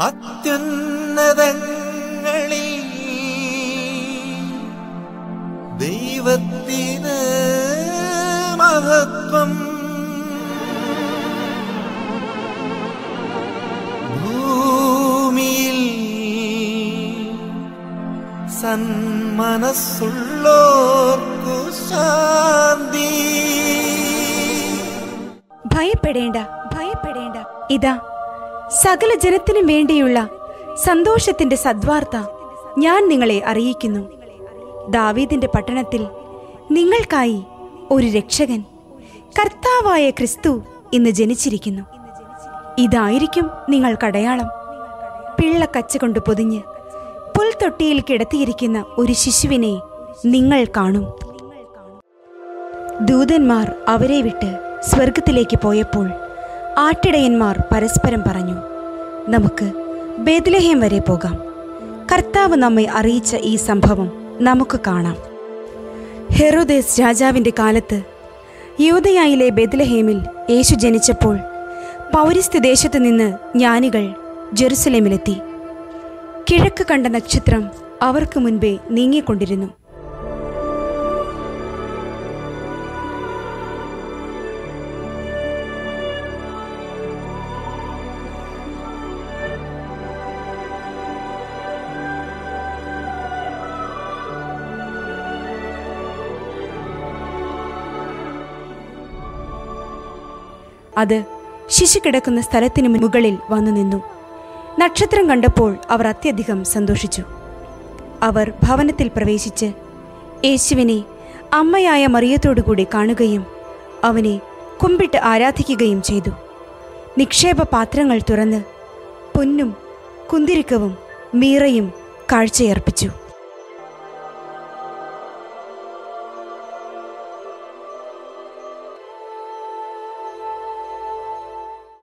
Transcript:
അത്യുന്നതങ്ങളിൽ ദൈവത്തിന് മഹത്വം. ഭൂമിയിൽ സന്മനസ്സുള്ളോർക്കു ശാന്തി. ഭയപ്പെടേണ്ട ഭയപ്പെടേണ്ട. ഇതാ സകല ജനത്തിനും വേണ്ടിയുള്ള സന്തോഷത്തിന്റെ സദ്വാർത്ത ഞാൻ നിങ്ങളെ അറിയിക്കുന്നു. ദാവീദിന്റെ പട്ടണത്തിൽ നിങ്ങൾക്കായി ഒരു രക്ഷകൻ കർത്താവായ ക്രിസ്തു ഇന്ന് ജനിച്ചിരിക്കുന്നു. ഇതായിരിക്കും നിങ്ങൾക്കടയാളം പിള്ളക്കച്ച കൊണ്ട് പൊതിഞ്ഞ് പുൽത്തൊട്ടിയിൽ കിടത്തിയിരിക്കുന്ന ഒരു ശിശുവിനെ നിങ്ങൾ കാണും. ദൂതന്മാർ അവരെ വിട്ട് സ്വർഗത്തിലേക്ക് പോയപ്പോൾ ആട്ടിടയന്മാർ പരസ്പരം പറഞ്ഞു നമുക്ക് ബേദ്ലഹേം വരെ പോകാം. കർത്താവ് നമ്മെ അറിയിച്ച ഈ സംഭവം നമുക്ക് കാണാം. ഹെറോദേസ് രാജാവിന്റെ കാലത്ത് യൂതയായിലെ ബെദ്ലഹേമിൽ യേശു ജനിച്ചപ്പോൾ പൗരസ്ത്യ ദേശത്തു നിന്ന് ജ്ഞാനികൾ ജെറുസലേമിലെത്തി. കിഴക്ക് കണ്ട നക്ഷത്രം അവർക്ക് മുൻപേ നീങ്ങിക്കൊണ്ടിരുന്നു. അത് ശിശു കിടക്കുന്ന സ്ഥലത്തിന് മുകളിൽ വന്നു നിന്നു. നക്ഷത്രം കണ്ടപ്പോൾ അവർ അത്യധികം സന്തോഷിച്ചു. അവർ ഭവനത്തിൽ പ്രവേശിച്ച് യേശുവിനെ അമ്മയായ മറിയത്തോടുകൂടി കാണുകയും അവനെ കുമ്പിട്ട് ആരാധിക്കുകയും ചെയ്തു. നിക്ഷേപ പാത്രങ്ങൾ തുറന്ന് പൊന്നും കുന്തിരിക്കവും മീറയും കാഴ്ചയർപ്പിച്ചു.